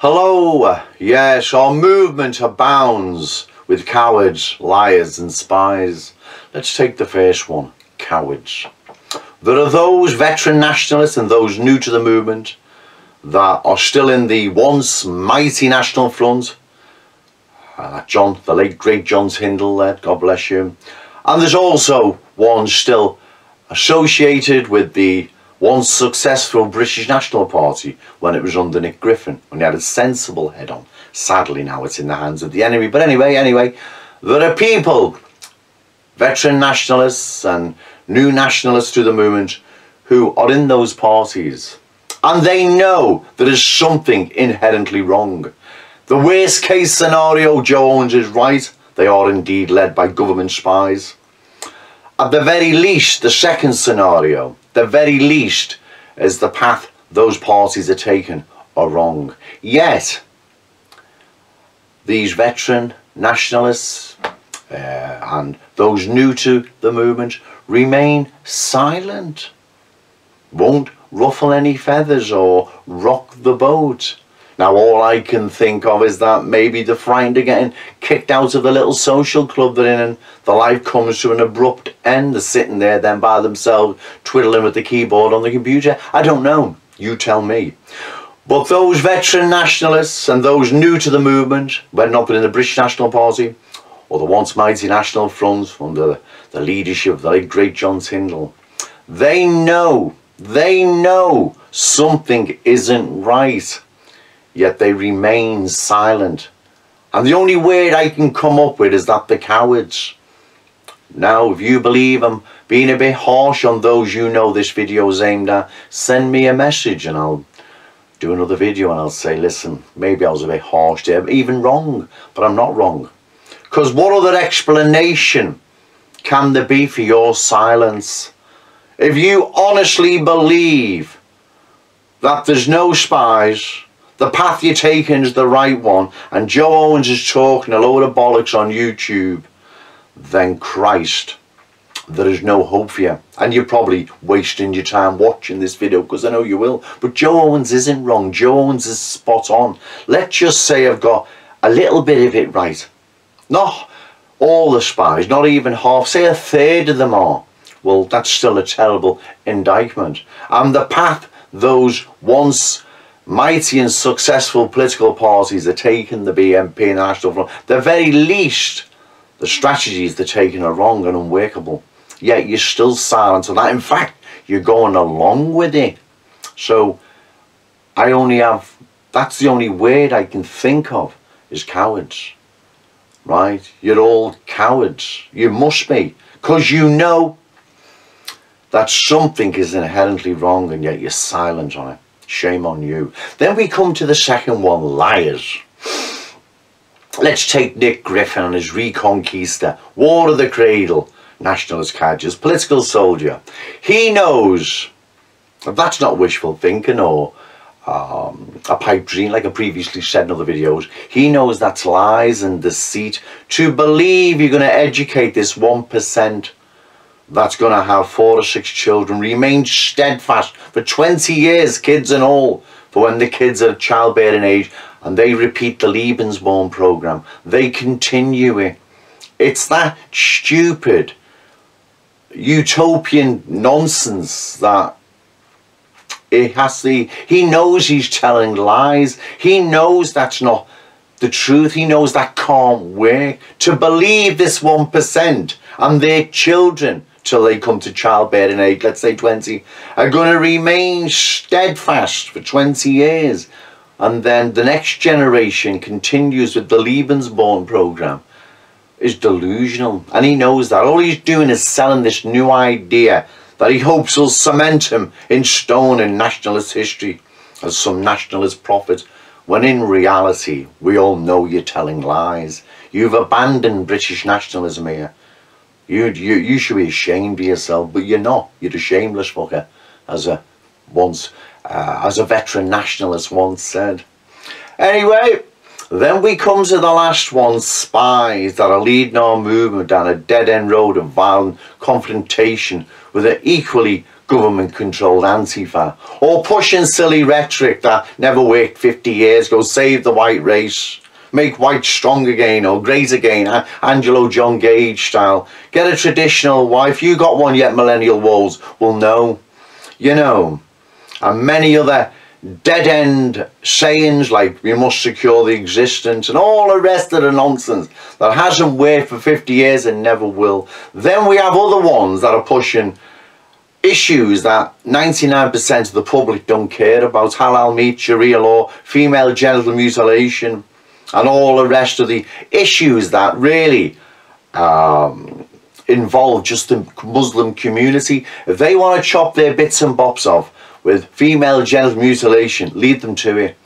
Hello, yes, our movement abounds with cowards, liars and spies. Let's take the first one, cowards. There are those veteran nationalists and those new to the movement that are still in the once mighty National Front. Uh, John, the late great John Tyndall there, God bless you. And there's also one still associated with the once successful British National Party when it was under Nick Griffin, when he had a sensible head on. Sadly now it's in the hands of the enemy. But anyway, anyway, there are people, veteran nationalists and new nationalists to the movement, who are in those parties. And they know there is something inherently wrong. The worst case scenario, Joe Owens is right. They are indeed led by government spies. At the very least, the second scenario, the very least, is the path those parties are taking are wrong. Yet, these veteran nationalists uh, and those new to the movement remain silent, won't ruffle any feathers or rock the boat. Now all I can think of is that maybe they're frightened of getting kicked out of the little social club they're in and the life comes to an abrupt end. They're sitting there then by themselves twiddling with the keyboard on the computer. I don't know. You tell me. But those veteran nationalists and those new to the movement, whether not in the British National Party or the once mighty National Front under the leadership of the late great John Tyndall, they know, they know something isn't right yet they remain silent. And the only word I can come up with is that the cowards. Now, if you believe I'm being a bit harsh on those you know this video is aimed at, send me a message and I'll do another video and I'll say, listen, maybe I was a bit harsh there, even wrong, but I'm not wrong. Because what other explanation can there be for your silence? If you honestly believe that there's no spies, the path you're taking is the right one and Joe Owens is talking a load of bollocks on YouTube, then Christ, there is no hope for you. And you're probably wasting your time watching this video because I know you will. But Joe Owens isn't wrong. Joe Owens is spot on. Let's just say I've got a little bit of it right. Not all the spies, not even half, say a third of them are. Well, that's still a terrible indictment. And the path those once mighty and successful political parties are taking the BNP National Front, the very least, the strategies they're taking are wrong and unworkable. Yet you're still silent on that. In fact, you're going along with it. So I only have, that's the only word I can think of is cowards. Right? You're all cowards. You must be. Because you know that something is inherently wrong and yet you're silent on it. Shame on you. Then we come to the second one, liars. Let's take Nick Griffin and his Reconquista, War of the Cradle, nationalist cadres, political soldier. He knows, that's not wishful thinking or um, a pipe dream like I previously said in other videos. He knows that's lies and deceit. To believe you're going to educate this 1% that's going to have four or six children remain steadfast for 20 years, kids and all, for when the kids are childbearing age and they repeat the Lebensborn program. They continue it. It's that stupid, utopian nonsense that it has to, he knows he's telling lies. He knows that's not the truth. He knows that can't work. To believe this 1% and their children till they come to childbearing age, let's say 20, are going to remain steadfast for 20 years. And then the next generation continues with the Lebensborn program is delusional. And he knows that. All he's doing is selling this new idea that he hopes will cement him in stone in nationalist history as some nationalist prophet, when in reality, we all know you're telling lies. You've abandoned British nationalism here. You, you, you should be ashamed of yourself, but you're not. You're a shameless fucker, as a once, uh, as a veteran nationalist once said. Anyway, then we come to the last one, spies that are leading our movement down a dead-end road of violent confrontation with an equally government controlled Antifa or pushing silly rhetoric that never worked 50 years ago, save the white race, make white strong again or great again, Angelo John Gage style. Get a traditional wife, you got one yet Millennial Woes? Well no, you know, and many other dead-end sayings like we must secure the existence and all the rest of the nonsense that hasn't worked for 50 years and never will. Then we have other ones that are pushing issues that 99% of the public don't care about, halal meat, sharia law, female genital mutilation and all the rest of the issues that really um, involve just the Muslim community. If they want to chop their bits and bobs off, with female genital mutilation, lead them to it,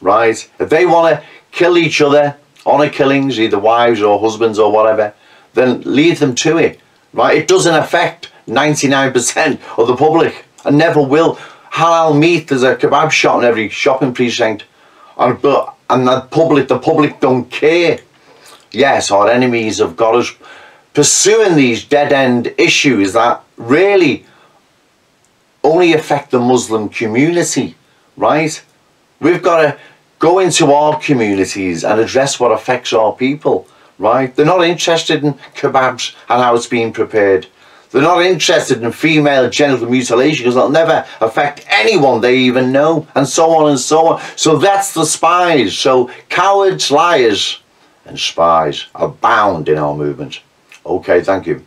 right? If they want to kill each other, honour killings, either wives or husbands or whatever, then lead them to it, right? It doesn't affect 99% of the public and never will. Halal meat, there's a kebab shop in every shopping precinct, and, but, and the public, the public don't care. Yes, our enemies have got us pursuing these dead-end issues that really only affect the Muslim community, right? We've got to go into our communities and address what affects our people, right? They're not interested in kebabs and how it's being prepared. They're not interested in female genital mutilation because it'll never affect anyone they even know, and so on and so on. So that's the spies. So cowards, liars, and spies abound in our movement. Okay, thank you.